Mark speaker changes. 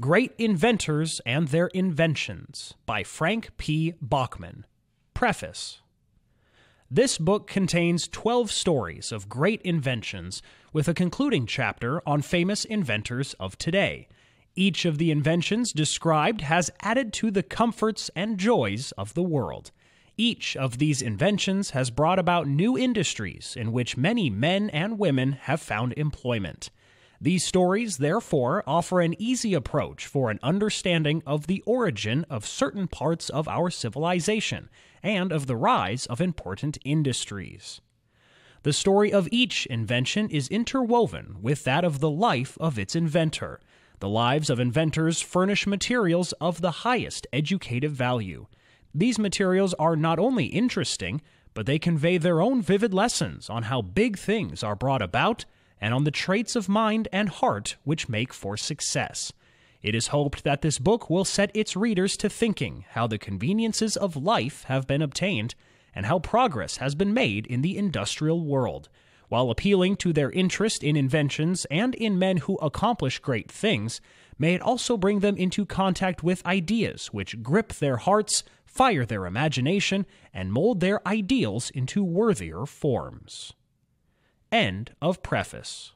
Speaker 1: Great Inventors and Their Inventions by Frank P. Bachman. Preface This book contains 12 stories of great inventions, with a concluding chapter on famous inventors of today. Each of the inventions described has added to the comforts and joys of the world. Each of these inventions has brought about new industries in which many men and women have found employment. These stories, therefore, offer an easy approach for an understanding of the origin of certain parts of our civilization and of the rise of important industries. The story of each invention is interwoven with that of the life of its inventor. The lives of inventors furnish materials of the highest educative value. These materials are not only interesting, but they convey their own vivid lessons on how big things are brought about and on the traits of mind and heart which make for success. It is hoped that this book will set its readers to thinking how the conveniences of life have been obtained and how progress has been made in the industrial world, while appealing to their interest in inventions and in men who accomplish great things, may it also bring them into contact with ideas which grip their hearts, fire their imagination, and mold their ideals into worthier forms. End of preface.